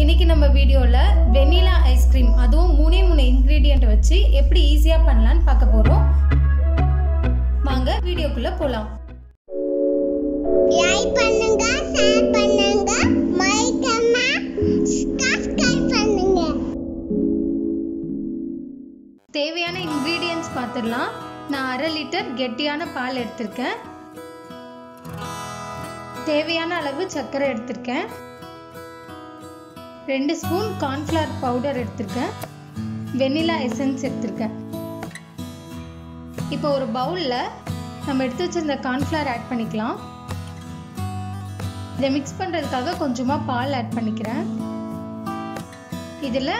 இன்னைக்கு நம்ம வீடியோவில் வெனிலா ஐஸ்கிரீம் அதுவும் மூணே மூணு இன்க்ரீடியண்ட் வச்சு எப்படி ஈஸியாக பண்ணலான்னு பார்க்க போகிறோம் வாங்க வீடியோக்குள்ளே போகலாம் தேவையான இன்க்ரீடியன்ட்ஸ் பார்த்துடலாம் நான் அரை லிட்டர் கெட்டியான பால் எடுத்திருக்கேன். தேவையான அளவு சர்க்கரை எடுத்திருக்கேன். ரெண்டு ஸ்பூன் கார்ன்ஃப்ளவர் பவுடர் எடுத்திருக்கேன். வெனிலா எசன்ஸ் எடுத்திருக்கேன். இப்போ ஒரு பவுலில் நம்ம எடுத்து வச்சிருந்த கார்ன்ஃப்ளவர் ஆட் பண்ணிக்கலாம். இதை மிக்ஸ் பண்ணுறதுக்காக கொஞ்சமாக பால் ஆட் பண்ணிக்கிறேன். இதில்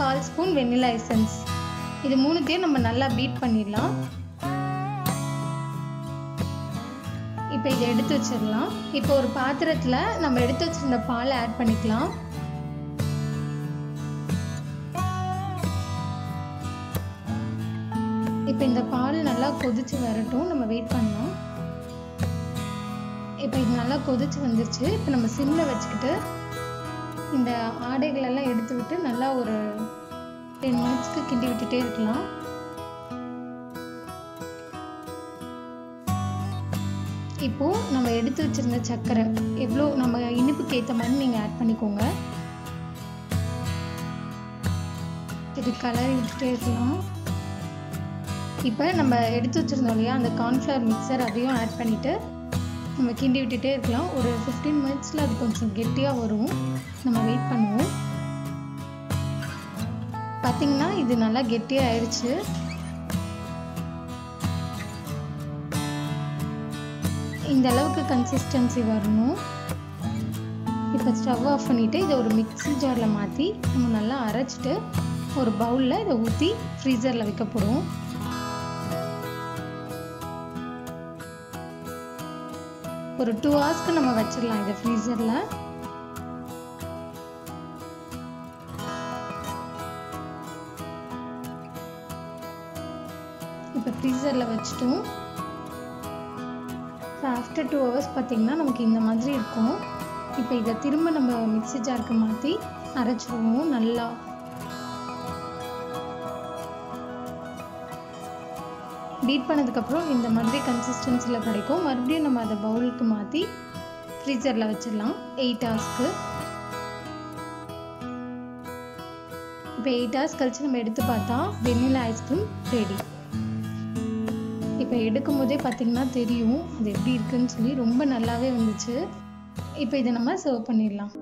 கால் ஸ்பூன் வெனிலா எசன்ஸ் இது மூணுத்தையும் நம்ம நல்லா பீட் பண்ணிடலாம். இப்போ இதை எடுத்து வச்சிடலாம். இப்போ ஒரு பாத்திரத்தில் நம்ம எடுத்து வச்சிருந்த பாலை ஆட் பண்ணிக்கலாம். இப்போ இந்த பால் நல்லா கொதிச்சு வரட்டும். நம்ம வெயிட் பண்ணலாம். இப்போ இது நல்லா கொதிச்சு வந்துருச்சு. இப்போ நம்ம சிம்மில் வச்சுக்கிட்டு இந்த ஆடைகளெல்லாம் எடுத்து விட்டு நல்லா ஒரு டென் மினிட்ஸ்க்கு கிண்டி விட்டுட்டே இருக்கலாம். இப்போது நம்ம எடுத்து வச்சிருந்த சர்க்கரை எவ்வளோ நம்ம இனிப்புக்கு ஏற்ற மாதிரி நீங்கள் ஆட் பண்ணிக்கோங்க. இது கலரி விட்டுட்டே இருக்கலாம். இப்போ நம்ம எடுத்து வச்சுருந்தோம் இல்லையா அந்த கார்ன்ஃப்ளவர் மிக்சர் அதையும் ஆட் பண்ணிவிட்டு நம்ம கிண்டி விட்டுட்டே இருக்கலாம். ஒரு ஃபிஃப்டீன் மினிட்ஸில் அது கொஞ்சம் கெட்டியாக வரும். நம்ம வெயிட் பண்ணுவோம். பார்த்திங்கன்னா இது நல்லா கெட்டியாக ஆயிடுச்சு இந்த அளவுக்கு கன்சிஸ்டன்சி வரணும். இப்போ ஸ்டவ் ஆஃப் பண்ணிவிட்டு இதை ஒரு மிக்ஸி ஜாரில் மாற்றி நம்ம நல்லா அரைச்சிட்டு ஒரு பவுலில் இதை ஊற்றி ஃப்ரீசரில் வைக்க போகிறோம் ஒரு டூ ஹவர்ஸ்க்கு நம்ம வச்சிடலாம் இதை ஃப்ரீசரில் இப்போ ஃப்ரீசரில் வச்சுட்டோம். ஸோ ஆஃப்டர் டூ ஹவர்ஸ் பார்த்திங்கன்னா நமக்கு இந்த மாதிரி இருக்கும். இப்போ இதை திரும்ப நம்ம மிக்ஸி ஜாருக்கு மாற்றி அரைச்சிடுவோம். நல்லா பீட் பண்ணதுக்கப்புறம் இந்த மாதிரி கன்சிஸ்டன்சியில் கிடைக்கும். மறுபடியும் நம்ம அதை பவுலுக்கு மாற்றி ஃப்ரீசரில் வச்சிடலாம். எயிட் ஹவர்ஸ்க்கு இப்போ எயிட் ஹவர்ஸ் கழிச்சு நம்ம எடுத்து பார்த்தா வெண்ணிலா ஐஸ்கிரீம் ரெடி இப்போ எடுக்கும் போதே பார்த்தீங்கன்னா தெரியும் அது எப்படி இருக்குன்னு சொல்லி. ரொம்ப நல்லாவே வந்துச்சு. இப்போ இதை நம்ம சர்வ் பண்ணிடலாம்.